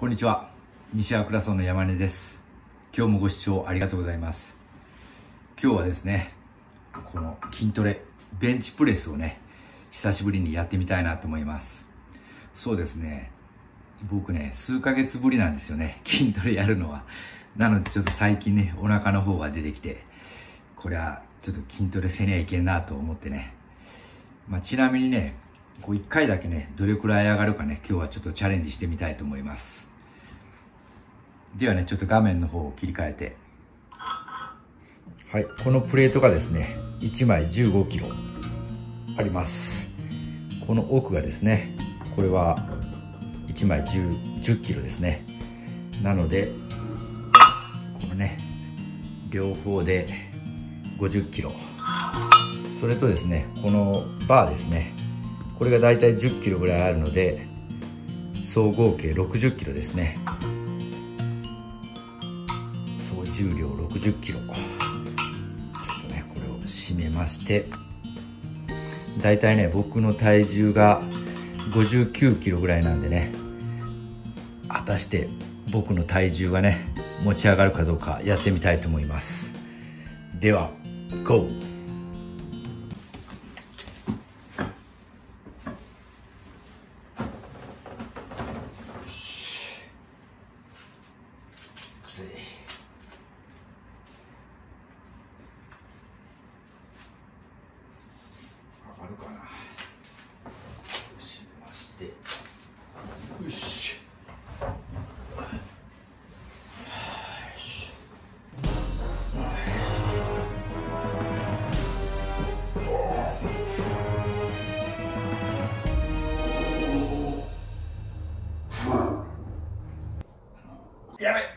こんにちは。西粟倉村の山根です。今日もご視聴ありがとうございます。今日はですねこの筋トレベンチプレスをね久しぶりにやってみたいなと思います。そうですね。僕ね数ヶ月ぶりなんですよね。筋トレやるのは。なのでちょっと最近ねお腹の方が出てきてこれはちょっと筋トレせにゃいけんなと思ってね。まあ、ちなみにねこう1回だけねどれくらい上がるかね今日はちょっとチャレンジしてみたいと思います。ではね、ちょっと画面の方を切り替えて。はい、このプレートがですね、1枚15キロあります。この奥がですね、これは1枚 10, 10キロですね。なので、このね、両方で50キロ。それとですね、このバーですね、これがだいたい10キロぐらいあるので、総合計60キロですね。重量60キロ。ちょっとねこれを締めまして。だいたいね僕の体重が59キロぐらいなんでね。果たして僕の体重がね持ち上がるかどうかやってみたいと思います。では GO! るかな閉めまして。よし。やべ。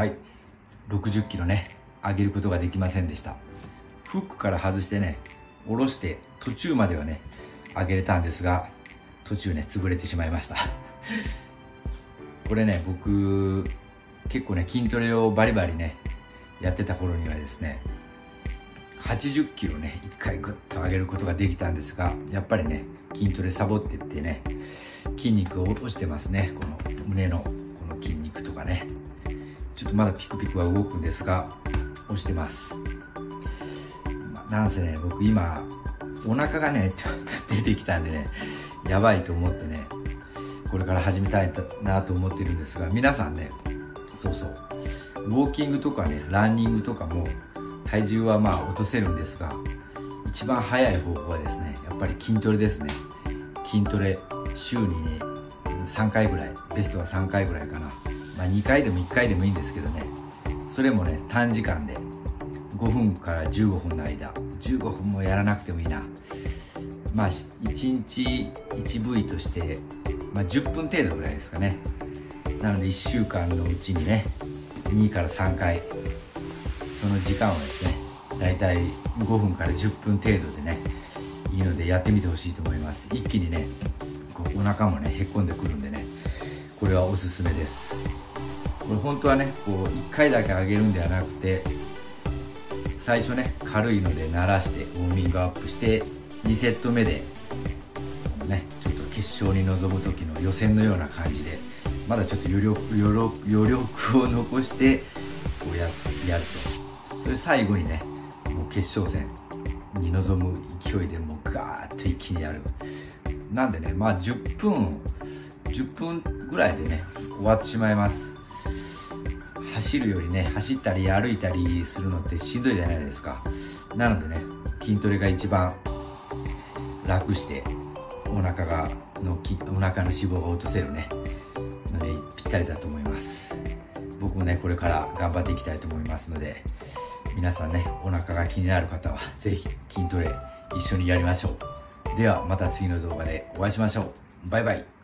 はい。60キロね。上げることができませんでした。フックから外してね下ろして途中まではね上げれたんですが途中ね潰れてしまいました。これね僕結構ね筋トレをバリバリねやってた頃にはですね80キロね1回グッと上げることができたんですがやっぱりね筋トレサボってってね筋肉を落としてますね。この胸のこの筋肉とかね。ちょっとまだピクピクは動くんですが押してます、ま、なんせね僕今お腹がねちょっと出てきたんでねやばいと思ってねこれから始めたいなと思ってるんですが皆さんねそうそうウォーキングとかねランニングとかも体重はまあ落とせるんですが一番早い方法はですねやっぱり筋トレですね。筋トレ週にね3回ぐらいベストは3回ぐらいかな。まあ、2回でも1回でもいいんですけどね。それもね短時間で。5分から15分の間。15分もやらなくてもいいな。まあ1日1部位として、まあ、10分程度ぐらいですかね。なので1週間のうちにね2から3回。その時間はですねだいたい5分から10分程度でねいいのでやってみてほしいと思います。一気にねお腹もねへっこんでくるんでねこれはおすすめです。これ本当はねこう1回だけ上げるんではなくて最初ね軽いので慣らしてウォーミングアップして2セット目でねちょっと決勝に臨む時の予選のような感じでまだちょっと余力余力余力を残してこうややると。それ最後にねもう決勝戦に臨む勢いでもうガーッと一気にやる。なんでねまあ10分10分ぐらいでね終わってしまいます。走るよりね走ったり歩いたりするのってしんどいじゃないですか。なのでね筋トレが一番楽してお腹がのきお腹の脂肪が落とせるねのでぴったりだと思います。僕もねこれから頑張っていきたいと思いますので皆さんねお腹が気になる方は是非筋トレ一緒にやりましょう。ではまた次の動画でお会いしましょう。バイバイ。